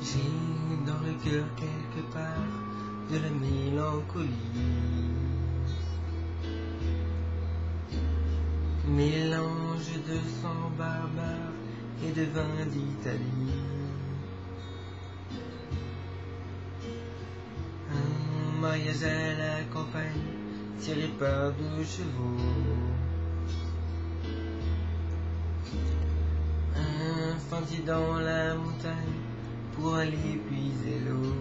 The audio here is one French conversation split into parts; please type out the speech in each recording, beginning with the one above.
J'ai dans le cœur quelque part de la mélancolie. Mélange de sang barbare et de vin d'Italie. Un mariage à la campagne tiré par deux chevaux. Un dans la montagne pour aller puiser l'eau.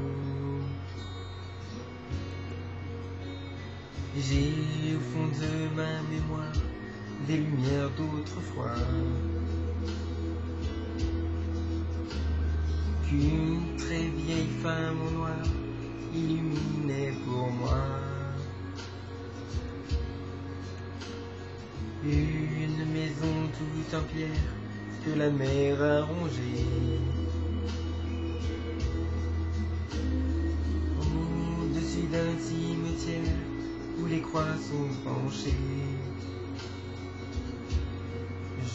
J'ai au fond de ma mémoire des lumières d'autrefois. Qu'une très vieille femme en noir illuminait pour moi. Une maison toute en pierre que la mer a rongée. D'un cimetière où les croix sont penchées.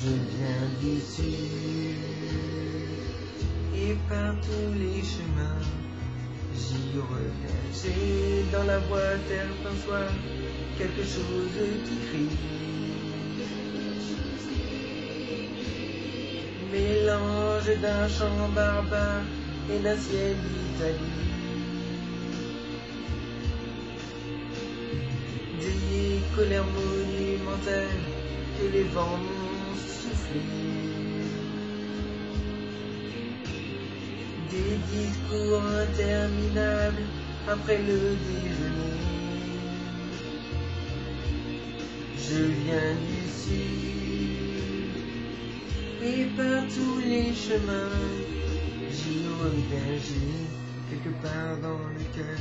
Je viens du sud et par tous les chemins j'y reviens. J'ai dans la boîte un soir quelque chose qui crie. Mélange d'un chant barbare et d'un ciel d'Italie. Des colères monumentales que les vents soufflé. Des discours interminables après le déjeuner. Je viens sud et par tous les chemins j'y reviens. Quelque part dans le cœur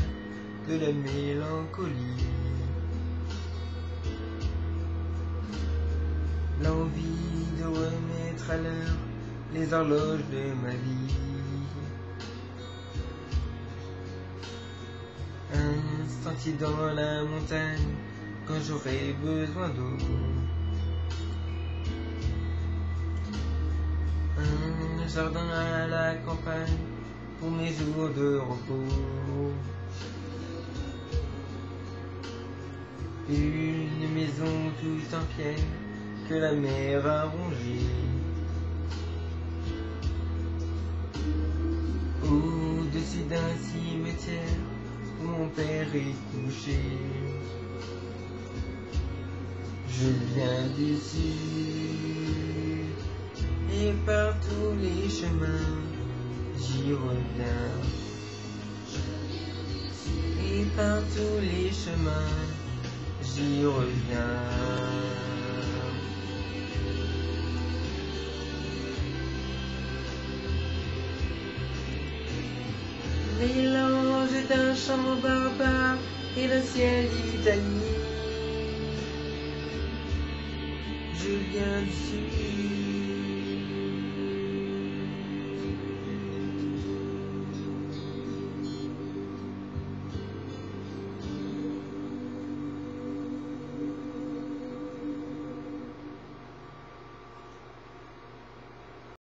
de la mélancolie. Les horloges de ma vie. Un sentier dans la montagne quand j'aurai besoin d'eau. Un jardin à la campagne pour mes jours de repos. Une maison toute en pierre que la mer a rongée. Cimetière mon père est couché. Je viens du et par tous les chemins j'y reviens. Et par tous les chemins j'y reviens. Mélange d'un chant barbare et d'un ciel d'Italie. Je viens du sud